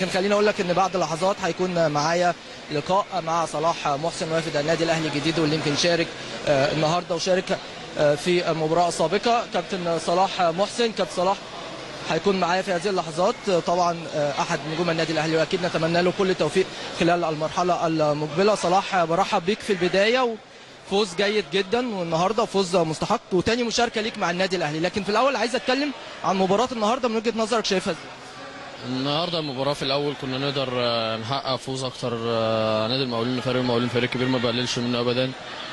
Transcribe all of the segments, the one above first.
لكن خليني أقول لك إن بعد لحظات هيكون معايا لقاء مع صلاح محسن وافد النادي الأهلي الجديد واللي يمكن شارك آه، النهارده وشارك آه، في المباراه السابقه كابتن صلاح محسن كابتن صلاح هيكون معايا في هذه اللحظات. طبعا آه، أحد نجوم النادي الأهلي وأكيد نتمنى له كل التوفيق خلال المرحلة المقبلة. صلاح برحب بيك في البداية فوز جيد جدا والنهاردة فوز مستحق وتاني مشاركة ليك مع النادي الأهلي. لكن في الأول عايز أتكلم عن مباراة النهارده من وجهة نظرك شايفها إزاي؟ النهارده المباراه في الأول كنا نقدر آه، نحقق فوز أكتر آه، نادي المقاولين فريق المقاولين فريق كبير ما بقللش منه ابدا.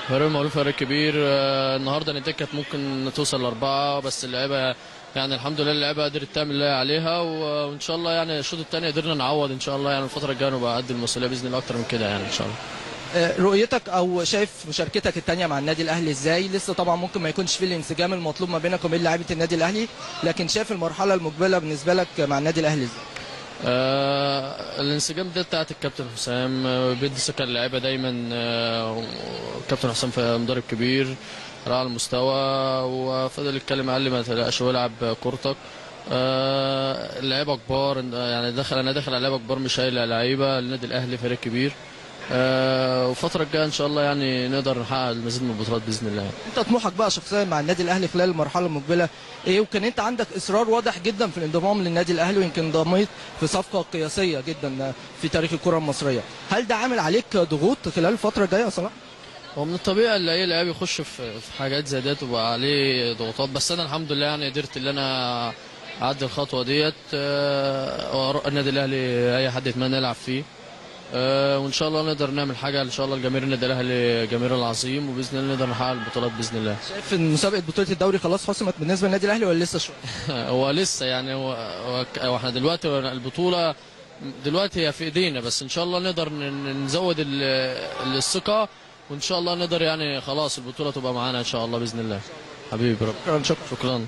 فريق المقاولين فريق كبير آه، النهارده النتيجه كانت ممكن توصل لأربعة بس اللعيبة يعني الحمد لله اللعيبة قدرت تعمل اللي عليها وإن شاء الله يعني الشوط الثاني قدرنا نعوض إن شاء الله يعني الفترة الجاية نبقى قد المسؤولية بإذن الله أكتر من كده يعني إن شاء الله. رؤيتك أو شايف مشاركتك الثانية مع النادي الأهلي إزاي؟ لسه طبعا ممكن ما يكونش في الانسجام المطلوب ما بينك وبين لاعيبه النادي الأهلي لكن شايف المرحلة المقبلة بالنسبة لك مع النادي الأهلي إزاي؟ آه الانسجام ده بتاعت الكابتن حسام آه، بيدي ثقة للعيبة دايما آه كابتن حسام مدرب كبير راعى المستوى وفضل يتكلم قال لي ما تقلقش والعب كورتك. آه اللعيبة كبار يعني دخل أنا داخل على لعيبة كبار مش شايل لعيبة النادي الأهلي فريق كبير. والفترة الجاية إن شاء الله يعني نقدر نحقق المزيد من البطولات بإذن الله. أنت طموحك بقى شخصيا مع النادي الأهلي خلال المرحلة المقبلة إيه؟ وكان أنت عندك إصرار واضح جدا في الانضمام للنادي الأهلي ويمكن انضميت في صفقة قياسية جدا في تاريخ الكرة المصرية. هل ده عامل عليك ضغوط خلال الفترة الجاية يا صلاح؟ هو من الطبيعي اللي أي لاعب يخش في حاجات زي ديت وبقى عليه ضغوطات بس أنا الحمد لله يعني قدرت إن أنا اعدي الخطوة ديت. آه، النادي الأهلي أي حد يتمنى يلعب فيه. آه، وإن شاء الله نقدر نعمل حاجة إن شاء الله لجماهير النادي الاهلي جماهير العظيم وبإذن الله نقدر نحقق البطولات بإذن الله. شايف إن مسابقة بطولة الدوري خلاص حسمت بالنسبة للنادي الأهلي ولا لسه شوية؟ هو لسه يعني هو هو إحنا دلوقتي البطولة دلوقتي هي في إيدينا بس إن شاء الله نقدر نزود ال- الثقة وإن شاء الله نقدر يعني خلاص البطولة تبقى معانا إن شاء الله بإذن الله. حبيبي رب شكرا شكرا. شكرا.